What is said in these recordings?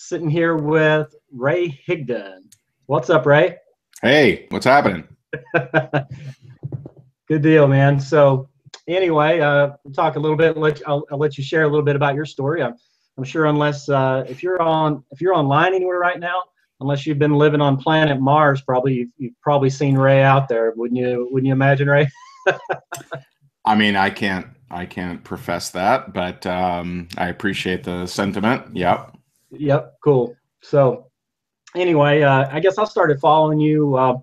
sitting here with Ray Higdon. What's up, Ray? Hey, what's happening? Good deal, man. So, anyway, uh, we'll talk a little bit. Let I'll, I'll, let you share a little bit about your story. I'm, I'm sure, unless uh, if you're on if you're online anywhere right now, unless you've been living on planet Mars, probably you've, you've probably seen Ray out there, wouldn't you? Wouldn't you imagine, Ray? I mean, I can't I can't profess that, but um, I appreciate the sentiment. Yep. Yep. Cool. So anyway, uh, I guess I started following you. Uh,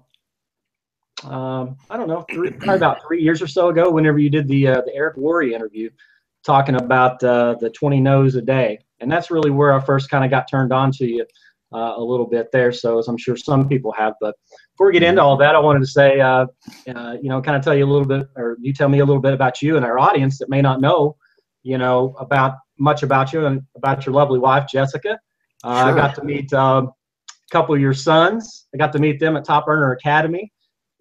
um, I don't know, three, probably about three years or so ago. Whenever you did the uh, the Eric Worre interview, talking about uh, the 20 no's a day, and that's really where I first kind of got turned on to you uh, a little bit there. So as I'm sure some people have, but before we get into all that, I wanted to say, uh, you know, kind of tell you a little bit, or you tell me a little bit about you and our audience that may not know, you know, about much about you and about your lovely wife, Jessica. Uh, sure. I got to meet um, a couple of your sons. I got to meet them at Top Earner Academy.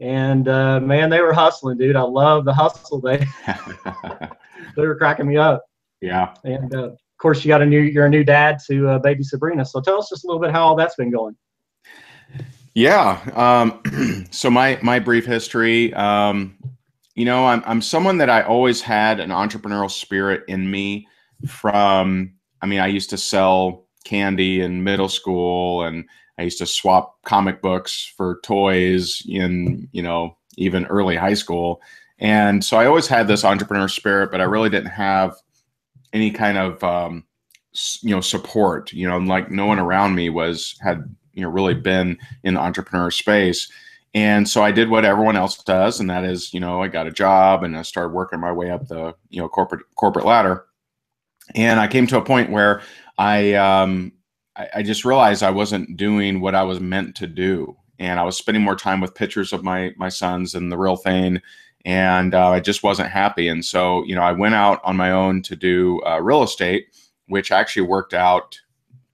And uh, man, they were hustling, dude. I love the hustle. They they were cracking me up. Yeah. And uh, of course, you got a new you're a new dad to uh, baby Sabrina. So tell us just a little bit how all that's been going. Yeah. Um, so my my brief history. Um, you know, I'm I'm someone that I always had an entrepreneurial spirit in me from I mean, I used to sell candy in middle school and I used to swap comic books for toys in, you know, even early high school. And so I always had this entrepreneur spirit, but I really didn't have any kind of um, you know support. You know, like no one around me was had you know really been in the entrepreneur space. And so I did what everyone else does, and that is, you know, I got a job and I started working my way up the, you know, corporate corporate ladder. And I came to a point where I, um, I, I just realized I wasn't doing what I was meant to do, and I was spending more time with pictures of my my sons and the real thing, and uh, I just wasn't happy. And so, you know, I went out on my own to do uh, real estate, which actually worked out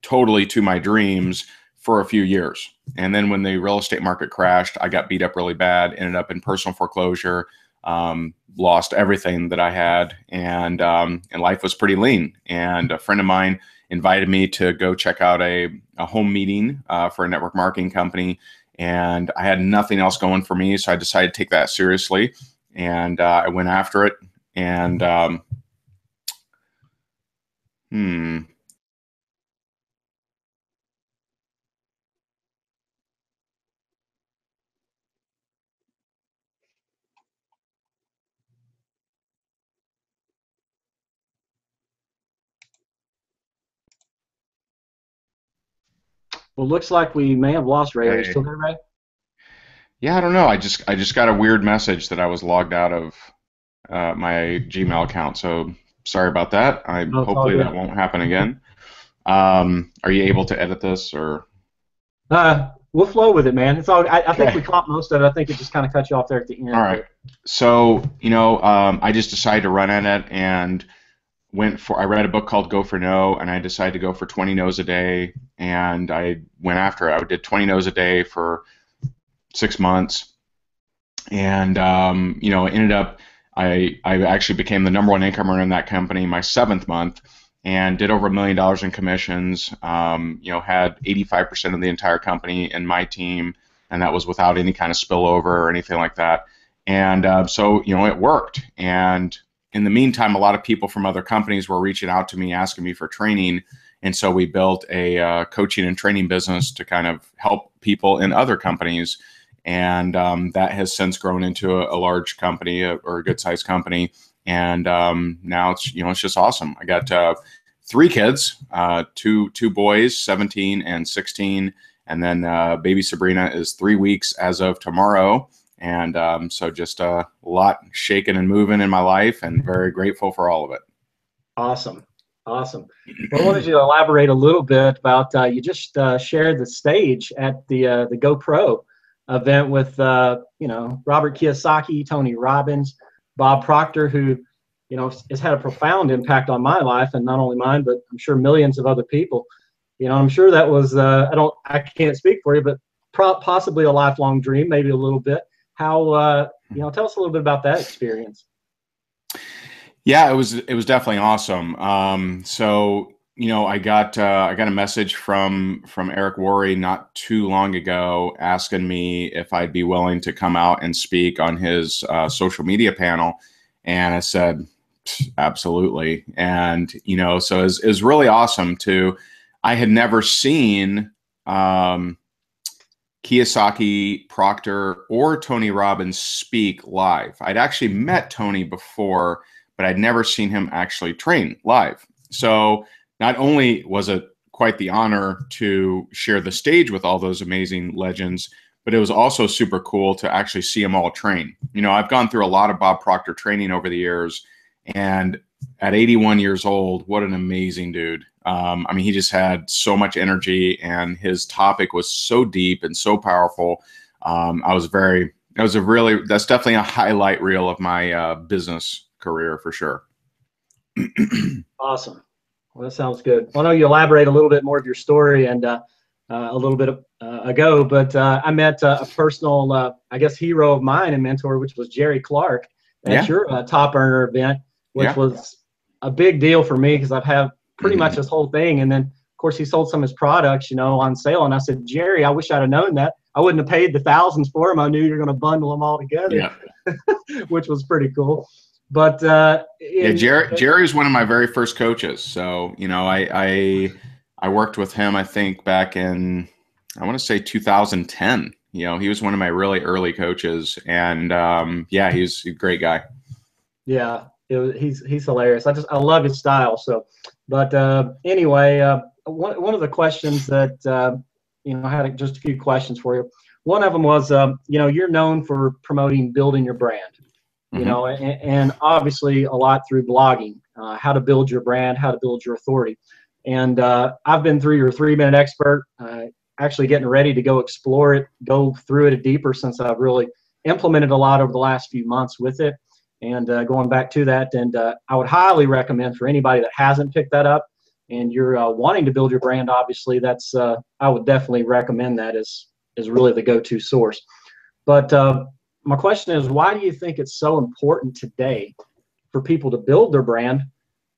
totally to my dreams for a few years. And then when the real estate market crashed, I got beat up really bad, ended up in personal foreclosure, um, lost everything that I had, and um, and life was pretty lean. And a friend of mine invited me to go check out a, a home meeting uh, for a network marketing company, and I had nothing else going for me, so I decided to take that seriously, and uh, I went after it. And um, hmm, Well, looks like we may have lost Ray. Are you still there, Ray? Yeah, I don't know. I just I just got a weird message that I was logged out of uh, my Gmail account. So sorry about that. I oh, hopefully that won't happen again. Um, are you able to edit this or? Uh, we'll flow with it, man. It's all. I, I think we caught most of it. I think it just kind of cut you off there at the end. All right. So you know, um, I just decided to run at it and went for I read a book called Go for No and I decided to go for 20 no's a day and I went after it. I did 20 no's a day for six months and um, you know ended up I I actually became the number one income earner in that company my seventh month and did over a million dollars in commissions. Um, you know had 85% of the entire company in my team and that was without any kind of spillover or anything like that. And uh, so you know it worked and in the meantime, a lot of people from other companies were reaching out to me asking me for training. And so we built a uh, coaching and training business to kind of help people in other companies. And um, that has since grown into a, a large company a, or a good sized company. And um, now it's, you know, it's just awesome. I got uh, three kids, uh, two, two boys, 17 and 16. And then uh, baby Sabrina is three weeks as of tomorrow. And um, so just a lot shaking and moving in my life and very grateful for all of it. Awesome. Awesome. Well, I wanted you to elaborate a little bit about uh, you just uh, shared the stage at the uh, the GoPro event with uh, you know Robert Kiyosaki, Tony Robbins, Bob Proctor, who you know has had a profound impact on my life and not only mine, but I'm sure millions of other people. You know, I'm sure that was uh, I don't I can't speak for you, but possibly a lifelong dream, maybe a little bit. How uh, you know? Tell us a little bit about that experience. Yeah, it was it was definitely awesome. Um, so you know, I got uh, I got a message from from Eric Worre not too long ago asking me if I'd be willing to come out and speak on his uh, social media panel, and I said absolutely. And you know, so it was, it was really awesome to. I had never seen um, Kiyosaki, Proctor, or Tony Robbins speak live. I'd actually met Tony before, but I'd never seen him actually train live. So not only was it quite the honor to share the stage with all those amazing legends, but it was also super cool to actually see them all train. You know, I've gone through a lot of Bob Proctor training over the years, and at 81 years old, what an amazing dude. Um, I mean, he just had so much energy, and his topic was so deep and so powerful. Um, I was very, that was a really, that's definitely a highlight reel of my uh, business career for sure. awesome. Well, that sounds good. I know you elaborate a little bit more of your story and uh, uh, a little bit of, uh, ago, but uh, I met uh, a personal, uh, I guess, hero of mine and mentor, which was Jerry Clark at yeah. your top earner event, which yeah. was a big deal for me because I've had pretty mm-hmm. much this whole thing. And then, of course, he sold some of his products, you know, on sale. And I said, Jerry, I wish I'd have known that. I wouldn't have paid the thousands for them. I knew you're going to bundle them all together, yeah. which was pretty cool. But uh, in, yeah, Jerry Jerry was one of my very first coaches. So you know, I I, I worked with him. I think back in I want to say 2010. You know, he was one of my really early coaches, and um, yeah, he's a great guy. Yeah, it, he's he's hilarious. I just I love his style. So, but uh, anyway, uh, one one of the questions that uh, you know I had just a few questions for you. One of them was, um, you know, you're known for promoting building your brand you mm-hmm. know, and, and, obviously a lot through blogging, uh, how to build your brand, how to build your authority. And uh, I've been through your three minute expert, uh, actually getting ready to go explore it, go through it deeper since I've really implemented a lot over the last few months with it. And uh, going back to that, and uh, I would highly recommend for anybody that hasn't picked that up and you're uh, wanting to build your brand, obviously, that's I would definitely recommend that as, as really the go to source. But my question is why do you think it's so important today for people to build their brand?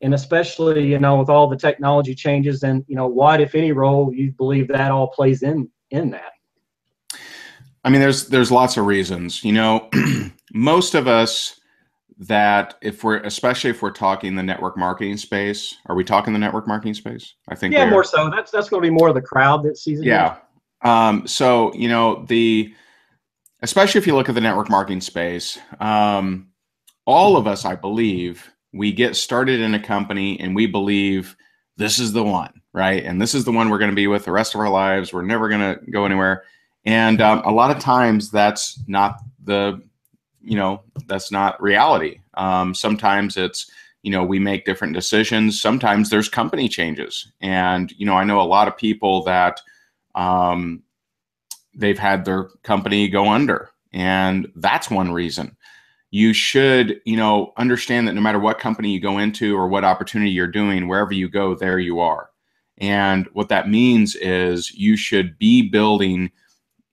And especially you know with all the technology changes and you know what if any role you believe that all plays in in that? I mean there's there's lots of reasons. You know most of us that if we're especially if we're talking the network marketing space are we talking the network marketing space i think yeah more so that's that's going to be more of the crowd that sees it yeah um, so you know the especially if you look at the network marketing space, um, all of us, I believe, we get started in a company and we believe this is the one, right? And this is the one we're going to be with the rest of our lives. We're never going to go anywhere. And um, a lot of times that's not the, you know, that's not reality. Um, sometimes it's, you know, we make different decisions. Sometimes there's company changes. And, you know, I know a lot of people that, um, they've had their company go under. And that's one reason. You should, you know, understand that no matter what company you go into or what opportunity you're doing, wherever you go, there you are. And what that means is you should be building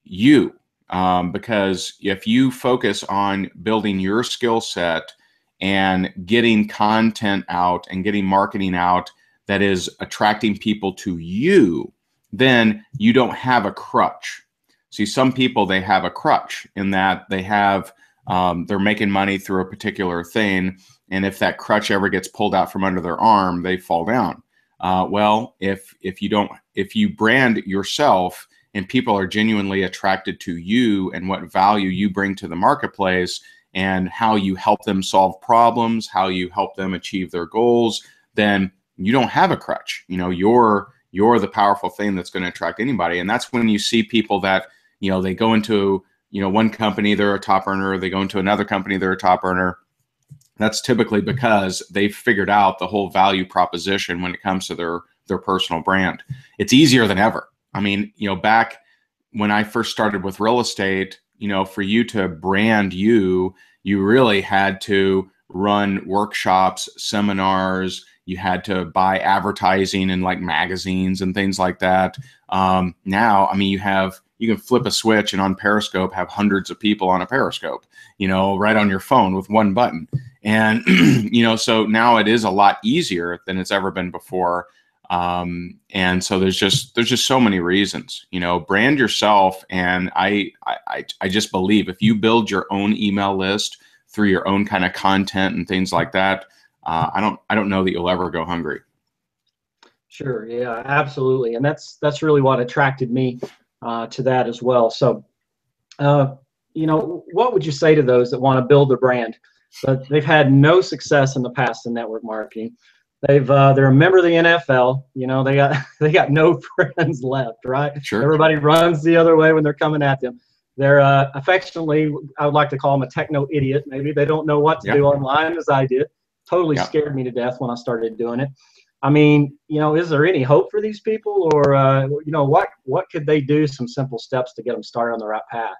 you. Um, because if you focus on building your skill set and getting content out and getting marketing out that is attracting people to you, then you don't have a crutch See, some people they have a crutch in that they have um, they're making money through a particular thing, and if that crutch ever gets pulled out from under their arm, they fall down. Uh, well, if if you don't if you brand yourself and people are genuinely attracted to you and what value you bring to the marketplace and how you help them solve problems, how you help them achieve their goals, then you don't have a crutch. You know, you're you're the powerful thing that's going to attract anybody. And that's when you see people that you know they go into you know one company they're a top earner they go into another company they're a top earner that's typically because they've figured out the whole value proposition when it comes to their their personal brand it's easier than ever i mean you know back when i first started with real estate you know for you to brand you you really had to run workshops seminars you had to buy advertising and like magazines and things like that um, now i mean you have you can flip a switch and on Periscope have hundreds of people on a Periscope, you know, right on your phone with one button. And, you know, so now it is a lot easier than it's ever been before. Um, and so there's just there's just so many reasons. You know, brand yourself, and I I I just believe if you build your own email list through your own kind of content and things like that, uh, I don't I don't know that you'll ever go hungry. Sure. Yeah. Absolutely. And that's that's really what attracted me uh, to that as well. So, uh, you know, what would you say to those that want to build a brand, but they've had no success in the past in network marketing? They've uh, they're a member of the NFL. You know, they got they got no friends left, right? Sure. Everybody runs the other way when they're coming at them. They're uh, affectionately, I would like to call them a techno idiot. Maybe they don't know what to Yeah. do online as I did. Totally Yeah. scared me to death when I started doing it. I mean, you know, is there any hope for these people, or uh, you know, what what could they do? Some simple steps to get them started on the right path.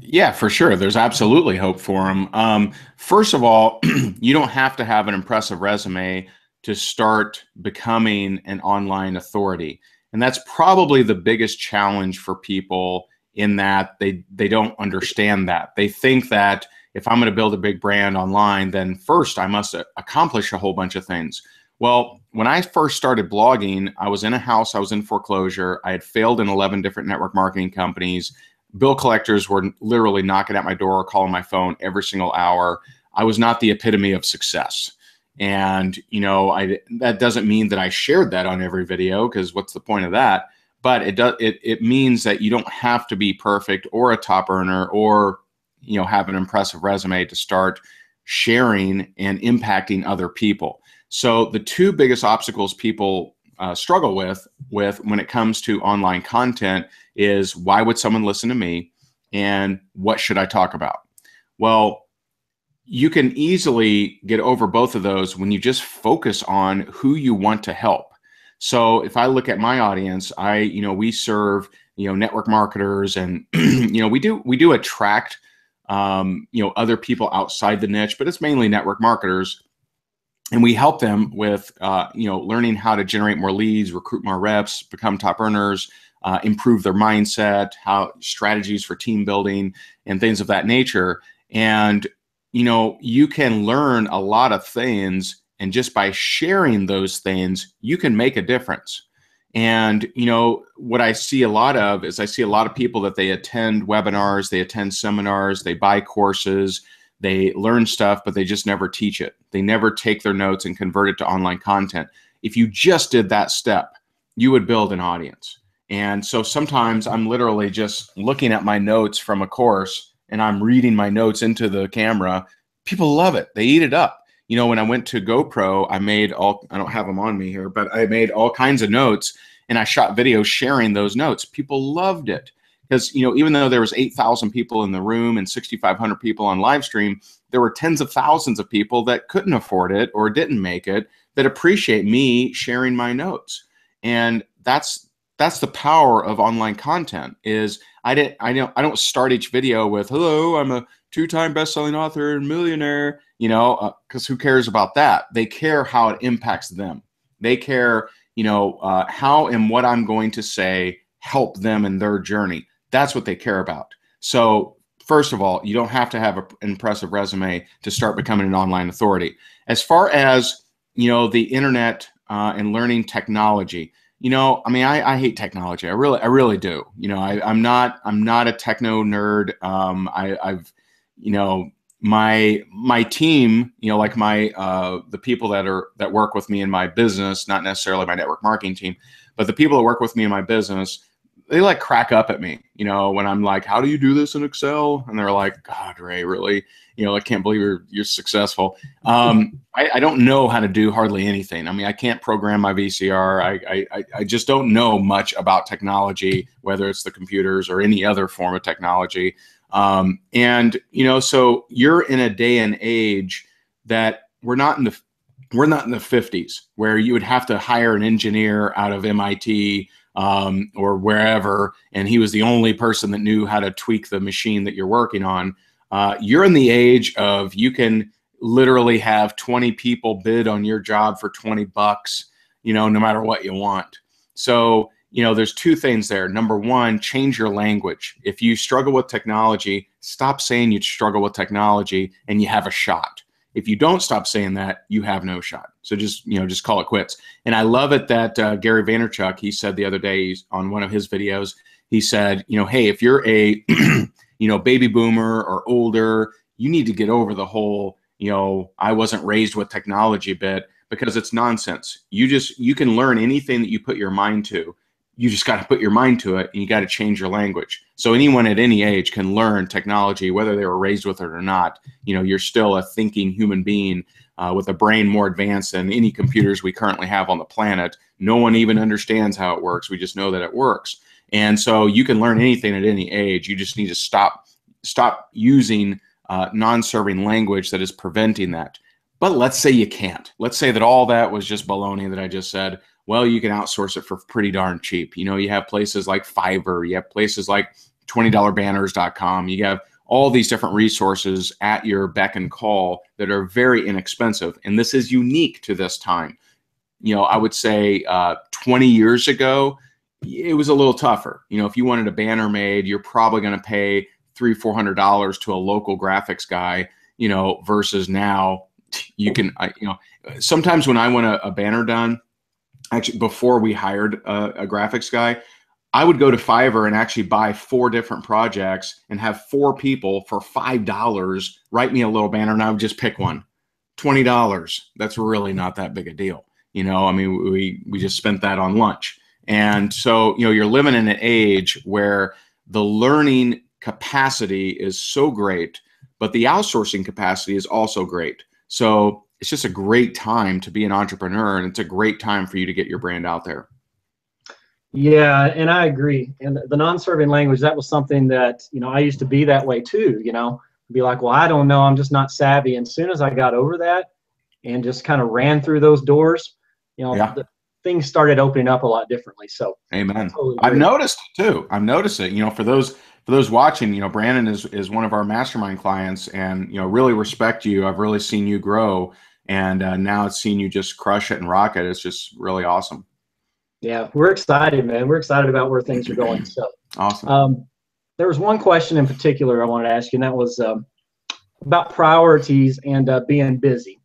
Yeah, for sure. There's absolutely hope for them. Um, first of all, you don't have to have an impressive resume to start becoming an online authority. And that's probably the biggest challenge for people in that they they don't understand that. They think that if I'm going to build a big brand online, then first I must a- accomplish a whole bunch of things. Well, when I first started blogging, I was in a house, I was in foreclosure, I had failed in 11 different network marketing companies bill collectors were literally knocking at my door or calling my phone every single hour. I was not the epitome of success. And you know i that doesn't mean that i shared that on every video because what's the point of that? But it does it, it means that you don't have to be perfect or a top earner or you know have an impressive resume to start sharing and impacting other people. So the two biggest obstacles people uh, struggle with with when it comes to online content is why would someone listen to me and what should I talk about? Well, you can easily get over both of those when you just focus on who you want to help. So if I look at my audience, I you know we serve you know network marketers and you know we do we do attract um, you know other people outside the niche, but it's mainly network marketers and we help them with uh, you know learning how to generate more leads recruit more reps become top earners uh, improve their mindset how strategies for team building and things of that nature. And you know you can learn a lot of things and just by sharing those things you can make a difference. And you know what i see a lot of is i see a lot of people that they attend webinars they attend seminars they buy courses they learn stuff but they just never teach it. They never take their notes and convert it to online content. If you just did that step you would build an audience. And so sometimes i'm literally just looking at my notes from a course and i'm reading my notes into the camera. People love it. They eat it up. You know when i went to gopro i made all i don't have them on me here but i made all kinds of notes and i shot videos sharing those notes. People loved it because you know even though there was 8000 people in the room and 6500 people on live stream there were tens of thousands of people that couldn't afford it or didn't make it that appreciate me sharing my notes. And that's that's the power of online content is i didn't i don't i don't start each video with hello i'm a two-time best-selling author and millionaire you know because who cares about that? They care how it impacts them. They care you know uh, how and what i'm going to say help them in their journey that's what they care about. So, first of all, you don't have to have an impressive resume to start becoming an online authority. As far as you know, the internet uh, and learning technology. You know, I mean, I, I hate technology. I really, I really do. You know, I, I'm not, I'm not a techno nerd. Um, I, I've, you know, my my team, you know, like my uh, the people that are that work with me in my business, not necessarily my network marketing team, but the people that work with me in my business they like crack up at me, you know, when I'm like, "How do you do this in Excel?" And they're like, "God, Ray, really? You know, I can't believe you're you're successful." Um, I, I don't know how to do hardly anything. I mean, I can't program my VCR. I, I I just don't know much about technology, whether it's the computers or any other form of technology. Um, and you know, so you're in a day and age that we're not in the we're not in the 50s where you would have to hire an engineer out of MIT um, or wherever, and he was the only person that knew how to tweak the machine that you're working on. Uh, you're in the age of you can literally have 20 people bid on your job for 20 bucks, you know, no matter what you want. So, you know, there's two things there. Number one, change your language. If you struggle with technology, stop saying you struggle with technology and you have a shot. If you don't stop saying that, you have no shot. So just you know, just call it quits. And I love it that uh, Gary Vaynerchuk he said the other day on one of his videos, he said, you know, hey, if you're a you know baby boomer or older, you need to get over the whole you know I wasn't raised with technology bit because it's nonsense. You just you can learn anything that you put your mind to you just got to put your mind to it and you got to change your language. So anyone at any age can learn technology, whether they were raised with it or not. You know, you're still a thinking human being uh, with a brain more advanced than any computers we currently have on the planet. No one even understands how it works. We just know that it works. And so you can learn anything at any age. You just need to stop stop using uh, non-serving language that is preventing that. But let's say you can't. Let's say that all that was just baloney that I just said well, you can outsource it for pretty darn cheap. You know, you have places like Fiverr, you have places like $20banners.com, you have all these different resources at your beck and call that are very inexpensive. And this is unique to this time. You know, I would say uh, 20 years ago, it was a little tougher. You know, if you wanted a banner made, you're probably going to pay three, four hundred dollars to a local graphics guy. You know, versus now, you can, I, you know, sometimes when I want a, a banner done, actually before we hired a, a, graphics guy i would go to fiverr and actually buy four different projects and have four people for five dollars write me a little banner and i would just pick one. Twenty dollars. That's really not that big a deal. You know i mean we we just spent that on lunch. And so you know you're living in an age where the learning capacity is so great but the outsourcing capacity is also great. So it's just a great time to be an entrepreneur and it's a great time for you to get your brand out there. Yeah, and I agree. And the non-serving language, that was something that, you know, I used to be that way too, you know, be like, well, I don't know, I'm just not savvy. And as soon as I got over that and just kind of ran through those doors, you know, yeah. the, things started opening up a lot differently. So Amen. Totally I've noticed too. I've noticed it. You know, for those for those watching, you know, Brandon is is one of our mastermind clients and you know, really respect you. I've really seen you grow and uh, now it's seeing you just crush it and rock it. It's just really awesome. Yeah, we're excited, man. We're excited about where things are going. So awesome. Um, there was one question in particular I wanted to ask you, and that was um, about priorities and uh, being busy.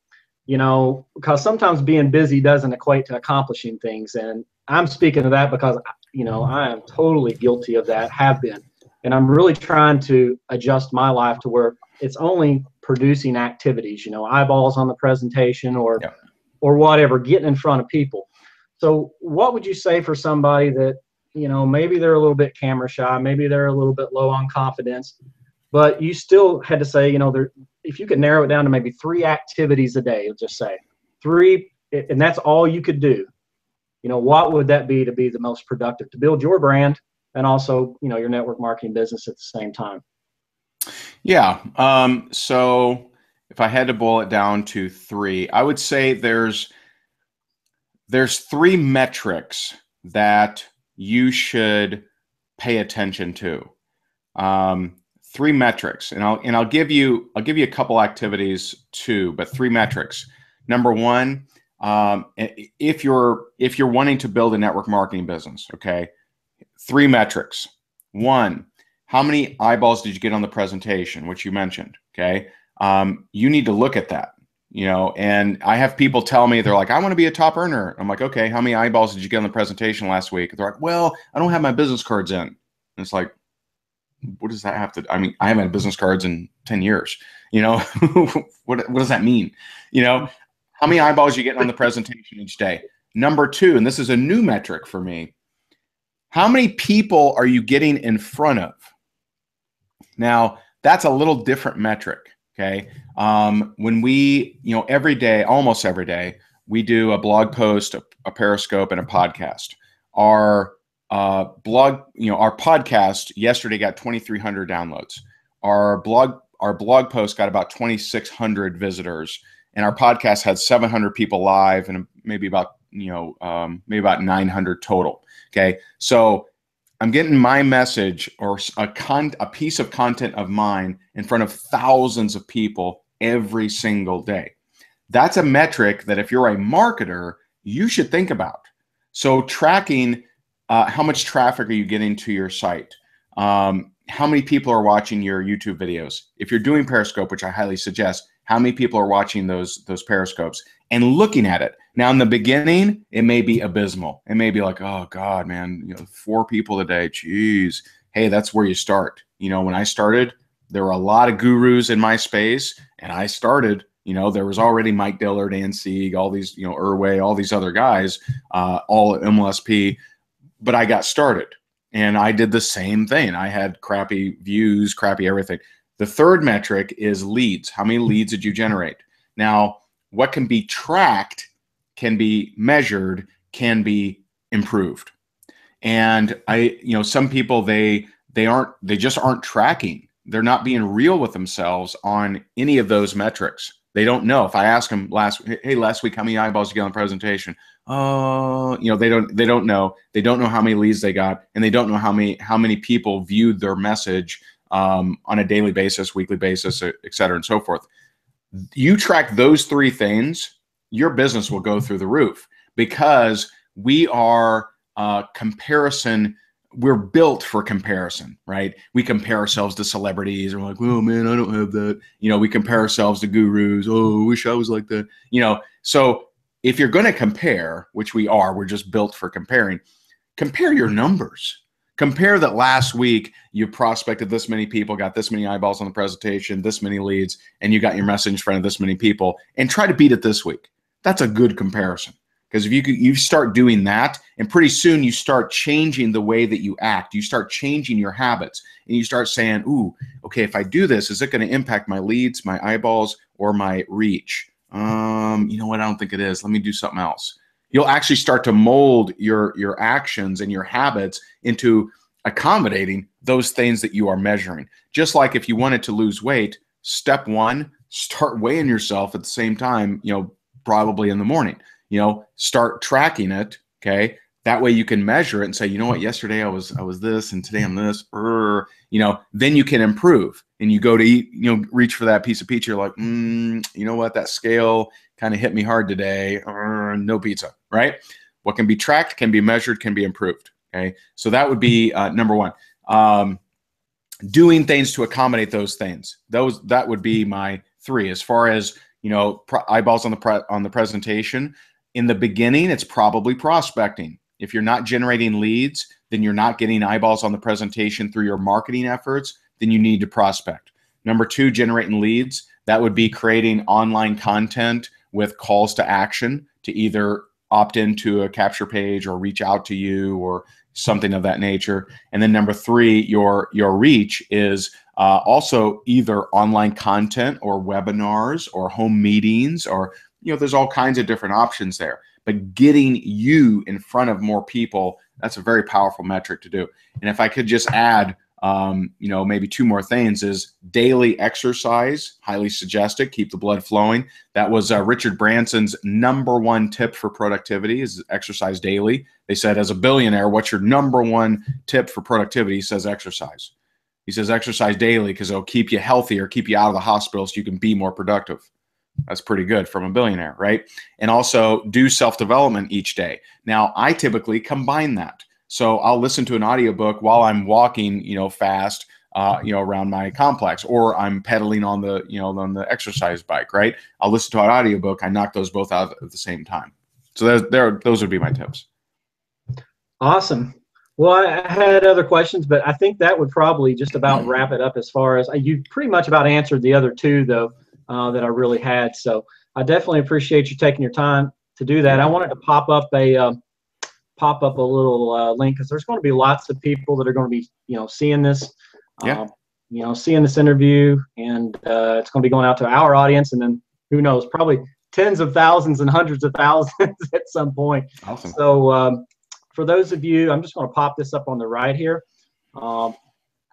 You know, because sometimes being busy doesn't equate to accomplishing things, and I'm speaking of that because you know I am totally guilty of that, have been, and I'm really trying to adjust my life to where it's only producing activities, you know, eyeballs on the presentation or yeah. or whatever, getting in front of people. So what would you say for somebody that, you know, maybe they're a little bit camera shy, maybe they're a little bit low on confidence, but you still had to say, you know, there if you could narrow it down to maybe three activities a day, just say three, and that's all you could do. You know, what would that be to be the most productive to build your brand and also, you know, your network marketing business at the same time? Yeah. Um, so if I had to boil it down to three, I would say there's there's three metrics that you should pay attention to. Um, three metrics, and I'll and I'll give you I'll give you a couple activities too, but three metrics. Number one, um, if you're if you're wanting to build a network marketing business, okay, three metrics. One, how many eyeballs did you get on the presentation, which you mentioned? Okay. Um, you need to look at that, you know, and I have people tell me, they're like, I want to be a top earner. I'm like, okay, how many eyeballs did you get on the presentation last week? They're like, well, I don't have my business cards in. And it's like, what does that have to, I mean, I haven't had business cards in 10 years, you know, what, what does that mean? You know, how many eyeballs you get on the presentation each day? Number two, and this is a new metric for me, how many people are you getting in front of? Now, that's a little different metric. Okay. Um, when we, you know, every day, almost every day, we do a blog post, a, a Periscope, and a podcast. Our uh, blog, you know, our podcast yesterday got 2,300 downloads. Our blog, our blog post got about 2,600 visitors, and our podcast had 700 people live and maybe about, you know, um, maybe about 900 total. Okay. So I'm getting my message or a con a piece of content of mine in front of thousands of people every single day. That's a metric that if you're a marketer, you should think about. So tracking uh, how much traffic are you getting to your site? Um, how many people are watching your YouTube videos? If you're doing Periscope, which I highly suggest, how many people are watching those those periscopes and looking at it. Now, in the beginning, it may be abysmal. It may be like, oh God, man, you know, four people today. Jeez. Hey, that's where you start. You know, when I started, there were a lot of gurus in my space, and I started. You know, there was already Mike Dillard, Ann Sieg, all these, you know, Irway, all these other guys, uh, all at MLSP. But I got started, and I did the same thing. I had crappy views, crappy everything. The third metric is leads. How many leads did you generate? Now, what can be tracked, can be measured, can be improved. And I, you know, some people they they aren't they just aren't tracking. They're not being real with themselves on any of those metrics. They don't know. If I ask them last, hey, last week, how many eyeballs did you get on the presentation? Oh, uh, you know, they don't they don't know. They don't know how many leads they got, and they don't know how many how many people viewed their message um, on a daily basis, weekly basis, et cetera, and so forth. You track those three things, your business will go through the roof because we are uh, comparison we're built for comparison, right? We compare ourselves to celebrities, we're like, "Oh man, I don't have that." You know, we compare ourselves to gurus. Oh, I wish I was like that. You know, so if you're going to compare, which we are, we're just built for comparing. Compare your numbers. Compare that last week you prospected this many people, got this many eyeballs on the presentation, this many leads, and you got your message in front of this many people, and try to beat it this week. That's a good comparison. Because if you you start doing that, and pretty soon you start changing the way that you act, you start changing your habits, and you start saying, "Ooh, okay, if I do this, is it going to impact my leads, my eyeballs, or my reach?" Um, you know what? I don't think it is. Let me do something else. You'll actually start to mold your your actions and your habits into accommodating those things that you are measuring. Just like if you wanted to lose weight, step one, start weighing yourself at the same time. You know, probably in the morning you know start tracking it okay? That way you can measure it and say you know what? Yesterday i was i was this and today i'm this Or, you know then you can improve and you go to eat you know reach for that piece of pizza you're like mm, you know what? That scale kind of hit me hard today no pizza right? What can be tracked can be measured can be improved okay? So that would be uh, number one. Um, doing things to accommodate those things. Those that would be my three. As far as you know eyeballs on the pre- on the presentation in the beginning, it's probably prospecting. If you're not generating leads, then you're not getting eyeballs on the presentation through your marketing efforts, then you need to prospect. Number two, generating leads. That would be creating online content with calls to action to either opt into a capture page or reach out to you or something of that nature. And then number three, your your reach is uh, also either online content or webinars or home meetings or you know, there's all kinds of different options there. But getting you in front of more people, that's a very powerful metric to do. And if I could just add, um, you know, maybe two more things is daily exercise, highly suggested, keep the blood flowing. That was uh, Richard Branson's number one tip for productivity is exercise daily. They said, as a billionaire, what's your number one tip for productivity? He says exercise. He says exercise daily because it'll keep you healthier, keep you out of the hospital so you can be more productive. That's pretty good from a billionaire, right? And also do self development each day. Now, I typically combine that. So I'll listen to an audiobook while I'm walking, you know, fast, uh, you know, around my complex, or I'm pedaling on the, you know, on the exercise bike, right? I'll listen to an audiobook. I knock those both out at the same time. So there, those would be my tips. Awesome. Well, I had other questions, but I think that would probably just about wrap it up as far as you pretty much about answered the other two, though uh, that I really had. So I definitely appreciate you taking your time to do that. I wanted to pop up a uh, pop up a little uh, link because there's going to be lots of people that are going to be you know seeing this. Yeah. Um, you know, seeing this interview, and uh, it's going to be going out to our audience, and then who knows, probably tens of thousands and hundreds of thousands at some point. Awesome. So, um, for those of you, I'm just going to pop this up on the right here. Um,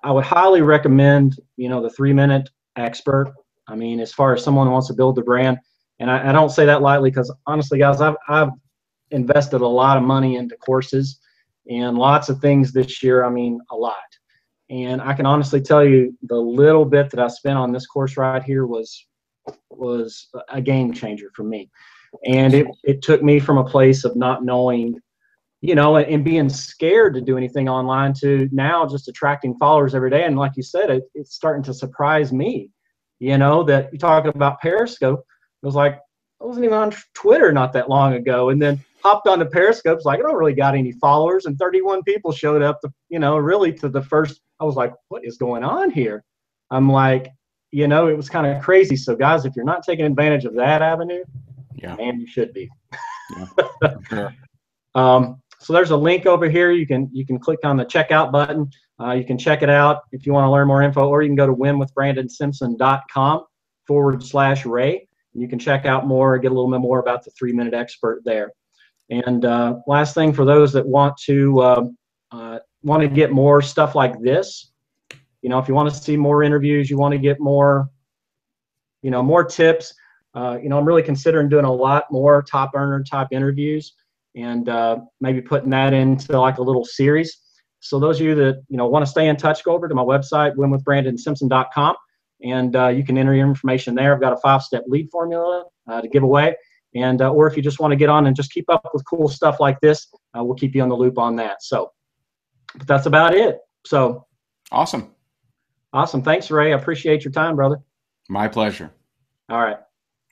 I would highly recommend, you know, the three minute expert. I mean, as far as someone who wants to build the brand, and I, I don't say that lightly because honestly, guys, I've, I've invested a lot of money into courses and lots of things this year. I mean, a lot. And I can honestly tell you the little bit that I spent on this course right here was was a game changer for me. And it, it took me from a place of not knowing, you know, and being scared to do anything online to now just attracting followers every day. And like you said, it, it's starting to surprise me you know, that you talk about Periscope. It was like, I wasn't even on Twitter not that long ago. And then hopped on the Periscope. It's like, I don't really got any followers. And 31 people showed up, to, you know, really to the first. I was like, what is going on here? I'm like, you know, it was kind of crazy. So, guys, if you're not taking advantage of that avenue, Yeah. man, you should be. Yeah. Sure. Um, so there's a link over here. You can you can click on the checkout button. Uh, you can check it out if you want to learn more info, or you can go to winwithbrandonsimpson.com forward slash Ray. And you can check out more, get a little bit more about the three minute expert there. And uh, last thing for those that want to um, uh, want to get more stuff like this, you know, if you want to see more interviews, you want to get more, you know, more tips. Uh, you know, I'm really considering doing a lot more top earner type interviews and uh, maybe putting that into like a little series. So those of you that you know want to stay in touch, go over to my website, winwithbrandonsimpson.com, and uh, you can enter your information there. I've got a five-step lead formula uh, to give away, and uh, or if you just want to get on and just keep up with cool stuff like this, uh, we'll keep you on the loop on that. So, but that's about it. So Awesome. awesome. Thanks, Ray. I appreciate your time, brother. My pleasure. All right.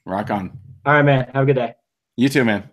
Rock on. All right, man. Have a good day. You too, man.